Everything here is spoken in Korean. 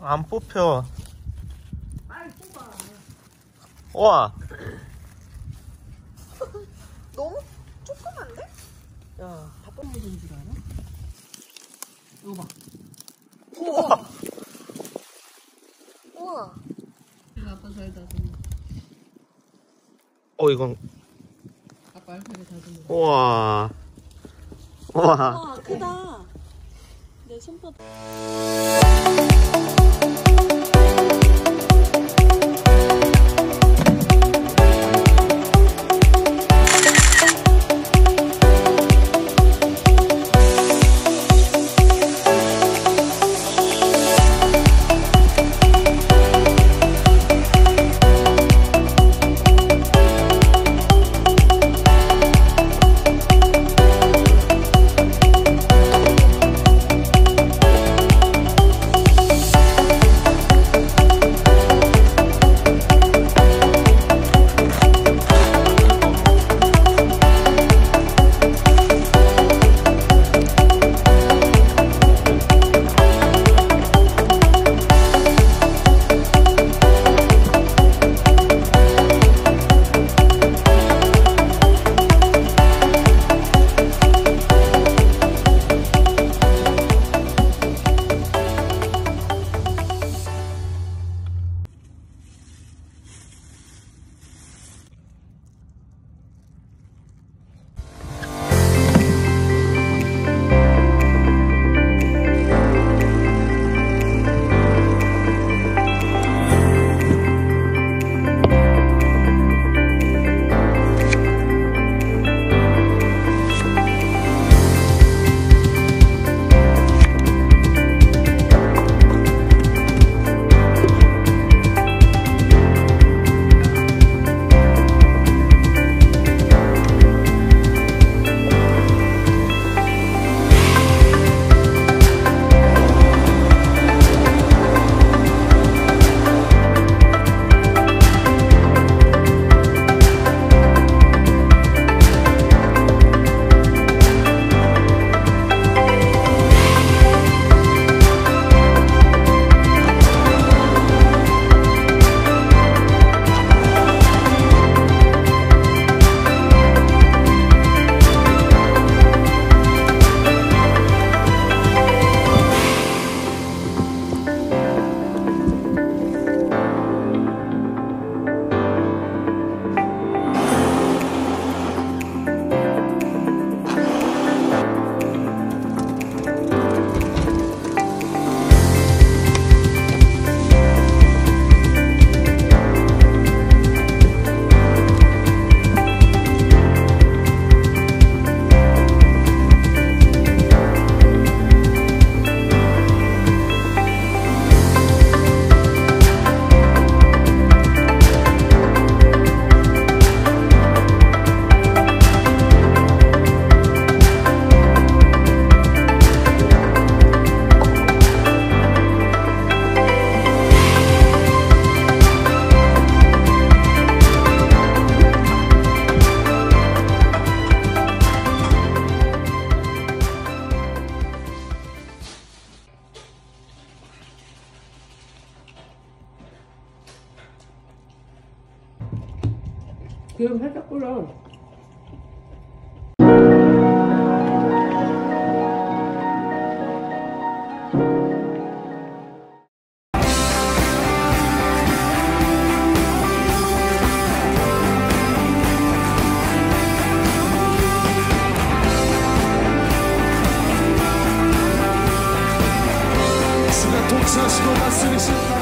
안 뽑혀. 빨리 뽑아. 와, 너무 조그만데? 야, 바쁜 물인 줄 알아? 이거 봐. 우와. 우와. 아빠 잘 다듬어. 어, 이건, 아빠 알파게 다듬어. 우와. 우와. 와, 크다. simple. 기름 살짝 뿌려 Let's go, let's